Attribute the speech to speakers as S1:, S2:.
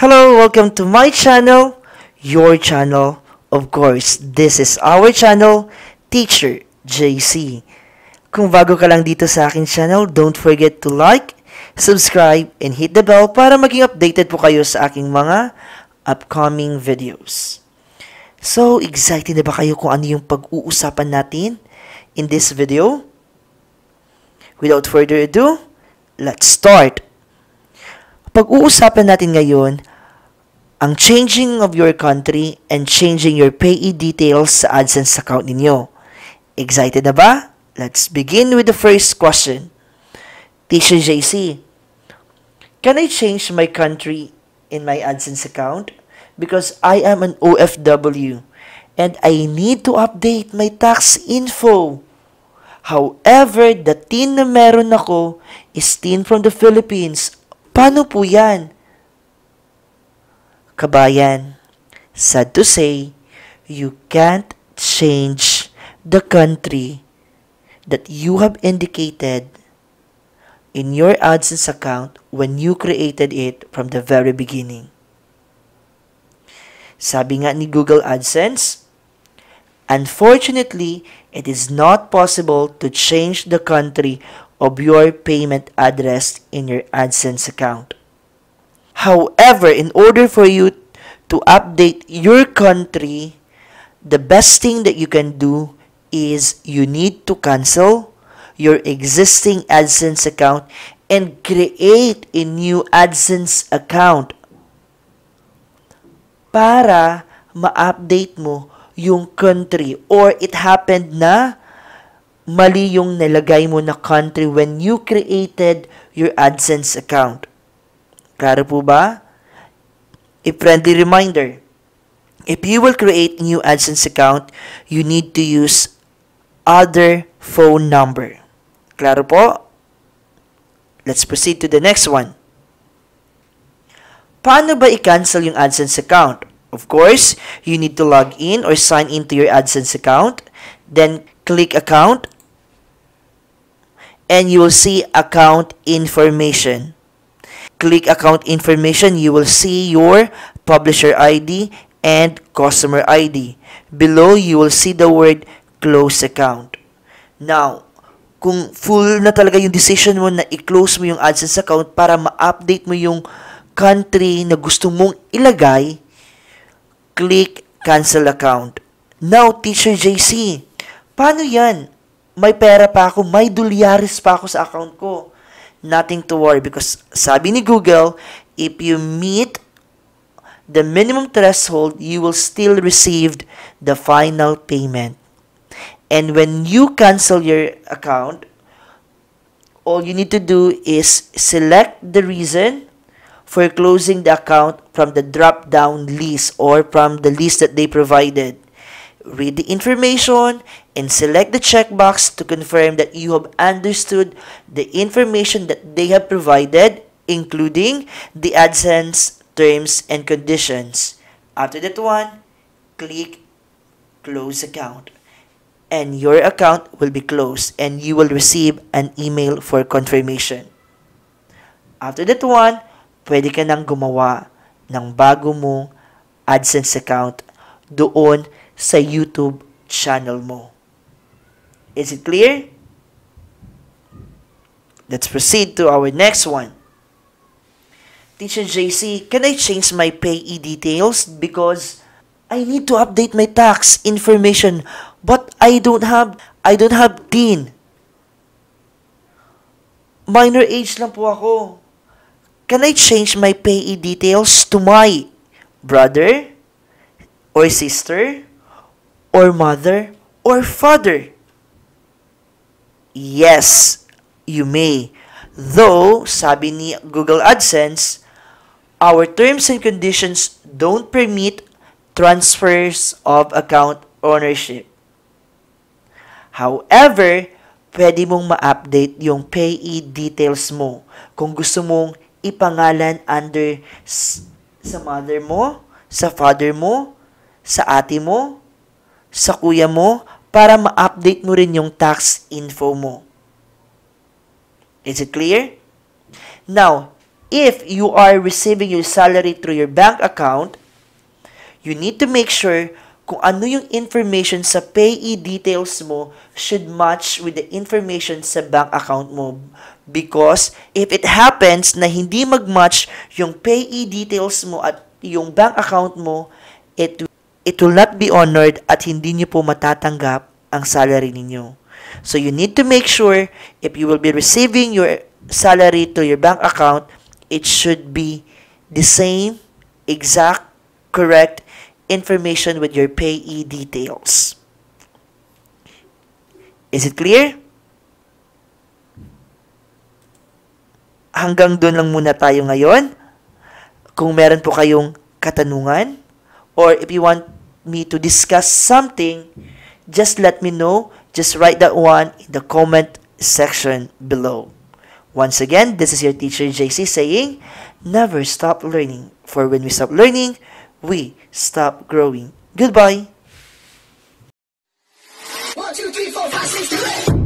S1: Hello, welcome to my channel, your channel. Of course, this is our channel, Teacher JC. Kung bago ka lang dito sa aking channel, don't forget to like, subscribe, and hit the bell para maging updated po kayo sa aking mga upcoming videos. So, excited na ba kayo kung ano yung pag-uusapan natin in this video? Without further ado, let's start! Pag-uusapan natin ngayon ang changing of your country and changing your payee details sa AdSense account ninyo. Excited na ba? Let's begin with the first question. Teacher JC, can I change my country in my AdSense account? Because I am an OFW and I need to update my tax info. However, the TIN na meron ako is TIN from the Philippines. Paano po yan? Kabayan, sad to say, you can't change the country that you have indicated in your AdSense account when you created it from the very beginning. Sabi nga ni Google AdSense, Unfortunately, it is not possible to change the country of your payment address in your AdSense account. However, in order for you to update your country, the best thing that you can do is you need to cancel your existing AdSense account and create a new AdSense account para ma-update mo yung country or it happened na mali yung nilagay mo na country when you created your AdSense account. Klaro po ba? A friendly reminder. If you will create new AdSense account, you need to use other phone number. Klaro po? Let's proceed to the next one. Paano ba i-cancel yung AdSense account? Of course, you need to log in or sign into your AdSense account. Then, click Account. And you will see Account Information. Click Account Information. You will see your Publisher ID and Customer ID. Below, you will see the word Close Account. Now, kung full na talaga yung decision mo na i-close mo yung AdSense account para ma-update mo yung country na gusto mong ilagay, click cancel account. Now, Teacher JC, paano yan? May pera pa ako, may dolyares pa ako sa account ko. Nothing to worry because sabi ni Google, if you meet the minimum threshold, you will still receive the final payment. And when you cancel your account, all you need to do is select the reason for closing the account from the drop-down list or from the list that they provided. Read the information and select the checkbox to confirm that you have understood the information that they have provided, including the AdSense terms and conditions. After that one, click Close Account. And your account will be closed and you will receive an email for confirmation. After that one, pwede ka nang gumawa ng bago mong AdSense account doon sa YouTube channel mo. Is it clear? Let's proceed to our next one. Teacher JC, can I change my payee details because I need to update my tax information but I don't have I don't have TIN. Minor age lang po ako. Can I change my payee details to my brother or sister or mother or father? Yes, you may. Though, sabi ni Google AdSense, our terms and conditions don't permit transfers of account ownership. However, pwede mong ma-update yung payee details mo kung gusto mong ipangalan under sa mother mo, sa father mo, sa ate mo, sa kuya mo, para ma-update mo rin yung tax info mo. Is it clear? Now, if you are receiving your salary through your bank account, you need to make sure kung ano yung information sa payee details mo should match with the information sa bank account mo. Because if it happens na hindi mag-match yung payee details mo at yung bank account mo, it, it will not be honored at hindi nyo po matatanggap ang salary ninyo. So you need to make sure if you will be receiving your salary to your bank account, it should be the same, exact, correct information with your payee details. Is it clear? Hanggang doon lang muna tayo ngayon. Kung meron po kayong katanungan, or if you want me to discuss something, just let me know. Just write that one in the comment section below. Once again, this is your teacher JC saying, never stop learning. For when we stop learning, we stop growing. Goodbye.
S2: One, two, three, four, five, six.